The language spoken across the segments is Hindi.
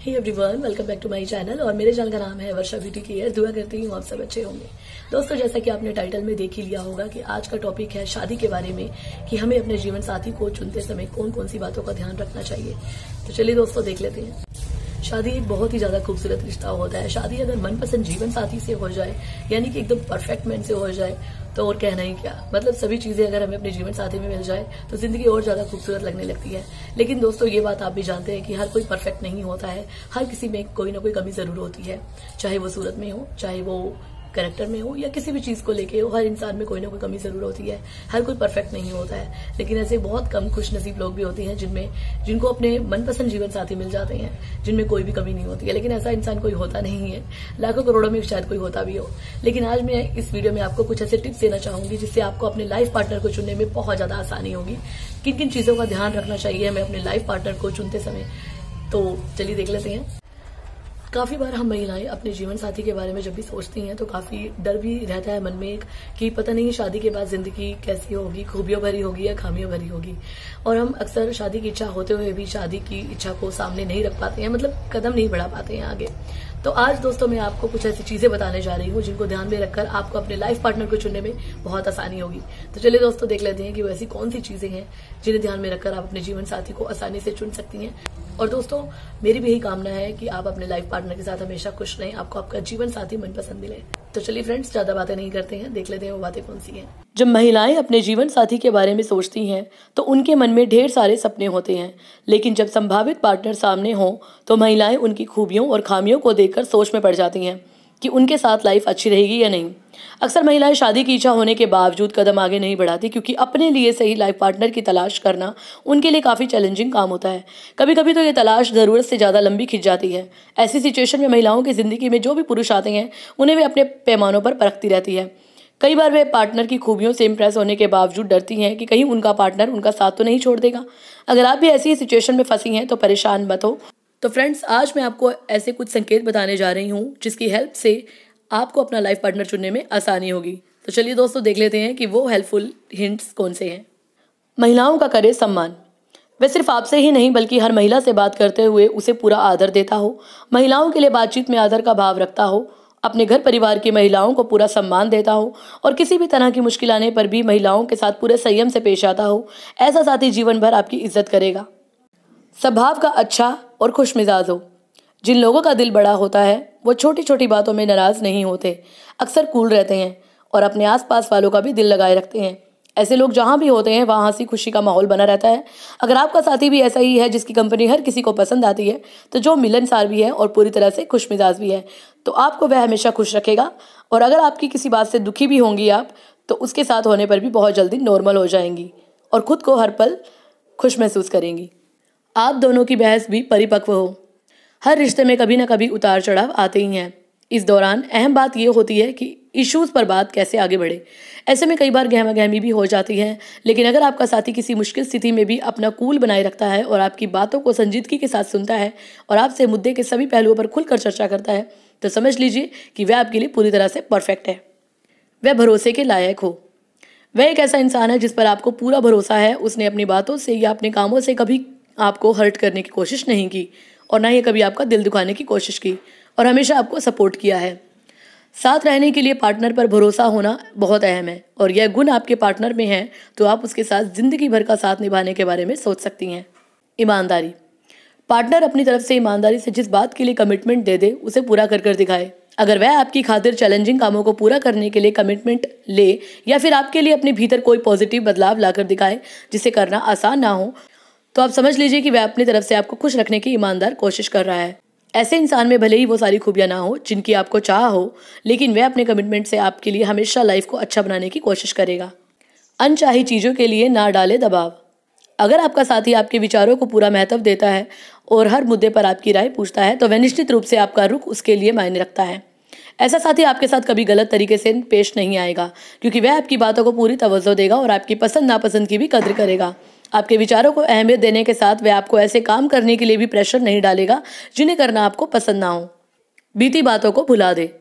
Hey everyone welcome back to my channel और मेरे चैनल का नाम है वर्षा ब्यूटी केयर। दुआ करती हूँ आप सब अच्छे होंगे। दोस्तों, जैसा कि आपने टाइटल में देख ही लिया होगा कि आज का टॉपिक है शादी के बारे में, कि हमें अपने जीवन साथी को चुनते समय कौन कौन सी बातों का ध्यान रखना चाहिए। तो चलिए दोस्तों, देख लेते हैं। शादी एक बहुत ही ज़्यादा खूबसूरत रिश्ता होता है। शादी अगर मनपसंद जीवन साथी से हो जाए, यानी कि एकदम परफेक्ट मैन से हो जाए तो और कहना ही क्या? मतलब सभी चीज़ें अगर हमें अपने जीवन साथी में मिल जाए तो ज़िंदगी और ज़्यादा खूबसूरत लगने लगती है। लेकिन दोस्तों, ये बात आप भी जानते हैं कि हर कोई परफेक्ट नहीं होता है। हर किसी में कोई ना कोई कमी ज़रूर होती है, चाहे वो सूरत में हो, चाहे वो करेक्टर में हो या किसी भी चीज़ को लेके हो, हर इंसान में कोई ना कोई कमी ज़रूर होती है। हर कोई परफेक्ट नहीं होता है। लेकिन ऐसे बहुत कम खुश नसीब लोग भी होते हैं जिनमें, जिनको अपने मनपसंद जीवन साथी मिल जाते हैं, जिनमें कोई भी कमी नहीं होती है। लेकिन ऐसा इंसान कोई होता नहीं है। लाखों करोड़ों में शायद कोई होता भी हो। लेकिन आज मैं इस वीडियो में आपको कुछ ऐसे टिप्स देना चाहूँगी, जिससे आपको अपने लाइफ पार्टनर को चुनने में बहुत ज़्यादा आसानी होगी। किन किन चीज़ों का ध्यान रखना चाहिए हमें अपने लाइफ पार्टनर को चुनते समय? तो चलिए देख लेते हैं। काफ़ी बार हम महिलाएँ अपने जीवन साथी के बारे में जब भी सोचती हैं तो काफ़ी डर भी रहता है मन में एक कि पता नहीं शादी के बाद ज़िंदगी कैसी होगी, खूबियों भरी होगी या खामियों भरी होगी। और हम अक्सर शादी की इच्छा होते हुए भी शादी की इच्छा को सामने नहीं रख पाते हैं मतलब कदम नहीं बढ़ा पाते हैं आगे। तो आज दोस्तों मैं आपको कुछ ऐसी चीज़ें बताने जा रही हूँ जिनको ध्यान में रखकर आपको अपने लाइफ पार्टनर को चुनने में बहुत आसानी होगी। तो चलिए दोस्तों देख लेते हैं कि वो ऐसी कौन सी चीज़ें हैं जिन्हें ध्यान में रखकर आप अपने जीवन साथी को आसानी से चुन सकती हैं। और दोस्तों, मेरी भी यही कामना है कि आप अपने लाइफ पार्टनर के साथ हमेशा खुश रहें, आपको आपका जीवन साथी मनपसंद मिले। तो चलिए फ्रेंड्स ज़्यादा बातें नहीं करते हैं, देख लेते हैं वो बातें कौन सी हैं। जब महिलाएँ अपने जीवन साथी के बारे में सोचती हैं तो उनके मन में ढेर सारे सपने होते हैं। लेकिन जब संभावित पार्टनर सामने हो तो महिलाएँ उनकी खूबियों और खामियों को देखकर सोच में पड़ जाती हैं। कि उनके साथ लाइफ अच्छी रहेगी या नहीं। अक्सर महिलाएँ शादी की इच्छा होने के बावजूद कदम आगे नहीं बढ़ाती क्योंकि अपने लिए सही लाइफ पार्टनर की तलाश करना उनके लिए काफ़ी चैलेंजिंग काम होता है। कभी कभी तो ये तलाश ज़रूरत से ज़्यादा लंबी खिंच जाती है। ऐसी सिचुएशन में महिलाओं की ज़िंदगी में जो भी पुरुष आते हैं, उन्हें वे अपने पैमानों पर परखती रहती है। कई बार वे पार्टनर की खूबियों से इम्प्रेस होने के बावजूद डरती हैं कि कहीं उनका पार्टनर उनका साथ तो नहीं छोड़ देगा। अगर आप भी ऐसी सिचुएशन में फंसी हैं तो परेशान मत हो। तो फ्रेंड्स, आज मैं आपको ऐसे कुछ संकेत बताने जा रही हूँ, जिसकी हेल्प से आपको अपना लाइफ पार्टनर चुनने में आसानी होगी। तो चलिए दोस्तों, देख लेते हैं कि वो हेल्पफुल हिंट्स कौन से हैं। महिलाओं का करे सम्मान। वह सिर्फ़ आपसे ही नहीं, बल्कि हर महिला से बात करते हुए उसे पूरा आदर देता हो, महिलाओं के लिए बातचीत में आदर का भाव रखता हो, अपने घर परिवार की महिलाओं को पूरा सम्मान देता हो, और किसी भी तरह की मुश्किल आने पर भी महिलाओं के साथ पूरे संयम से पेश आता हो, ऐसा साथी जीवन भर आपकी इज़्ज़त करेगा। स्वभाव का अच्छा और खुश मिजाज हो। जिन लोगों का दिल बड़ा होता है, वो छोटी छोटी बातों में नाराज़ नहीं होते। अक्सर कूल रहते हैं और अपने आसपास वालों का भी दिल लगाए रखते हैं। ऐसे लोग जहाँ भी होते हैं, वहाँ हँसी खुशी का माहौल बना रहता है। अगर आपका साथी भी ऐसा ही है, जिसकी कंपनी हर किसी को पसंद आती है तो जो मिलनसार भी है और पूरी तरह से खुश मिजाज भी है तो आपको वह हमेशा खुश रखेगा। और अगर आपकी किसी बात से दुखी भी होंगी आप तो उसके साथ होने पर भी बहुत जल्दी नॉर्मल हो जाएँगी और खुद को हर पल खुश महसूस करेंगी। आप दोनों की बहस भी परिपक्व हो। हर रिश्ते में कभी ना कभी उतार चढ़ाव आते ही हैं। इस दौरान अहम बात यह होती है कि इश्यूज़ पर बात कैसे आगे बढ़े। ऐसे में कई बार गहमा गहमी भी हो जाती है, लेकिन अगर आपका साथी किसी मुश्किल स्थिति में भी अपना कूल बनाए रखता है और आपकी बातों को संजीदगी के साथ सुनता है और आपसे मुद्दे के सभी पहलुओं पर खुलकर चर्चा करता है तो समझ लीजिए कि वह आपके लिए पूरी तरह से परफेक्ट है। वह भरोसे के लायक हो। वह एक ऐसा इंसान है जिस पर आपको पूरा भरोसा है, उसने अपनी बातों से या अपने कामों से कभी आपको हर्ट करने की कोशिश नहीं की और ना ही कभी आपका दिल दुखाने की कोशिश की और हमेशा आपको सपोर्ट किया है। साथ रहने के लिए पार्टनर पर भरोसा होना बहुत अहम है और यह गुण आपके पार्टनर में है तो आप उसके साथ ज़िंदगी भर का साथ निभाने के बारे में सोच सकती हैं। ईमानदारी। पार्टनर अपनी तरफ़ से ईमानदारी से जिस बात के लिए कमिटमेंट दे दे, उसे पूरा कर कर दिखाए। अगर वह आपकी खातिर चैलेंजिंग कामों को पूरा करने के लिए कमिटमेंट ले या फिर आपके लिए अपने भीतर कोई पॉजिटिव बदलाव लाकर दिखाए, जिसे करना आसान ना हो तो आप समझ लीजिए कि वह अपनी तरफ़ से आपको खुश रखने की ईमानदार कोशिश कर रहा है। ऐसे इंसान में भले ही वो सारी खूबियाँ ना हो, जिनकी आपको चाह हो, लेकिन वह अपने कमिटमेंट से आपके लिए हमेशा लाइफ को अच्छा बनाने की कोशिश करेगा। अनचाही चीज़ों के लिए ना डाले दबाव। अगर आपका साथी आपके विचारों को पूरा महत्व देता है और हर मुद्दे पर आपकी राय पूछता है तो वह निश्चित रूप से आपका रुख उसके लिए मायने रखता है। ऐसा साथी आपके साथ कभी गलत तरीके से पेश नहीं आएगा, क्योंकि वह आपकी बातों को पूरी तवज्जो देगा और आपकी पसंद नापसंद की भी कद्र करेगा। आपके विचारों को अहमियत देने के साथ वह आपको ऐसे काम करने के लिए भी प्रेशर नहीं डालेगा जिन्हें करना आपको पसंद ना हो। बीती बातों को भुला दे।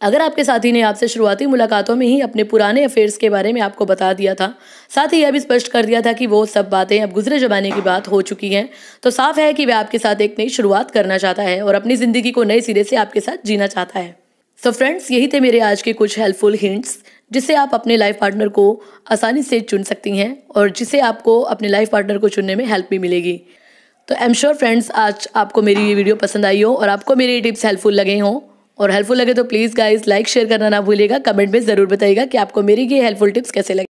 अगर आपके साथी ने आपसे शुरुआती मुलाकातों में ही अपने पुराने अफेयर्स के बारे में आपको बता दिया था, साथ ही यह भी स्पष्ट कर दिया था कि वो सब बातें अब गुजरे जमाने की बात हो चुकी हैं तो साफ़ है कि वह आपके साथ एक नई शुरुआत करना चाहता है और अपनी ज़िंदगी को नए सिरे से आपके साथ जीना चाहता है। सो so फ्रेंड्स यही थे मेरे आज के कुछ हेल्पफुल हिंट्स जिससे आप अपने लाइफ पार्टनर को आसानी से चुन सकती हैं और जिससे आपको अपने लाइफ पार्टनर को चुनने में हेल्प भी मिलेगी। तो आई एम श्योर फ्रेंड्स आज आपको मेरी ये वीडियो पसंद आई हो और आपको मेरे टिप्स हेल्पफुल लगे हों। और हेल्पफुल लगे तो प्लीज़ गाइस लाइक शेयर करना ना भूलिएगा। कमेंट में ज़रूर बताइएगा कि आपको मेरी ये हेल्पफुल टिप्स कैसे लगे।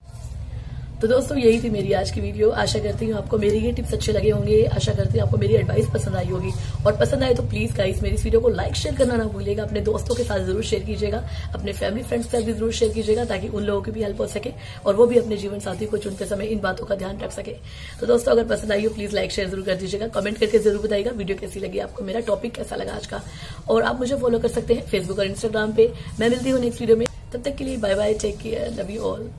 तो दोस्तों, यही थी मेरी आज की वीडियो। आशा करती हूँ आपको मेरी ये टिप्स अच्छे लगे होंगे। आशा करती हूँ आपको मेरी एडवाइस पसंद आई होगी। और पसंद आए तो प्लीज़ गाइस मेरी इस वीडियो को लाइक शेयर करना ना भूलिएगा। अपने दोस्तों के साथ ज़रूर शेयर कीजिएगा। अपने फैमिली फ्रेंड्स के साथ भी ज़रूर शेयर कीजिएगा ताकि उन लोगों की भी हेल्प हो सके और वो भी अपने जीवन साथी को चुनते समय इन बातों का ध्यान रख सके। तो दोस्तों, अगर पसंद आई हो प्लीज़ लाइक शेयर ज़रूर कर दीजिएगा। कमेंट करके ज़रूर बताइएगा वीडियो कैसी लगी आपको, मेरा टॉपिक कैसा लगा आज का। और आप मुझे फॉलो कर सकते हैं फेसबुक और इंस्टाग्राम पे। मैं मिलती हूँ नेक्स्ट वीडियो में। तब तक के लिए bye bye take care love you all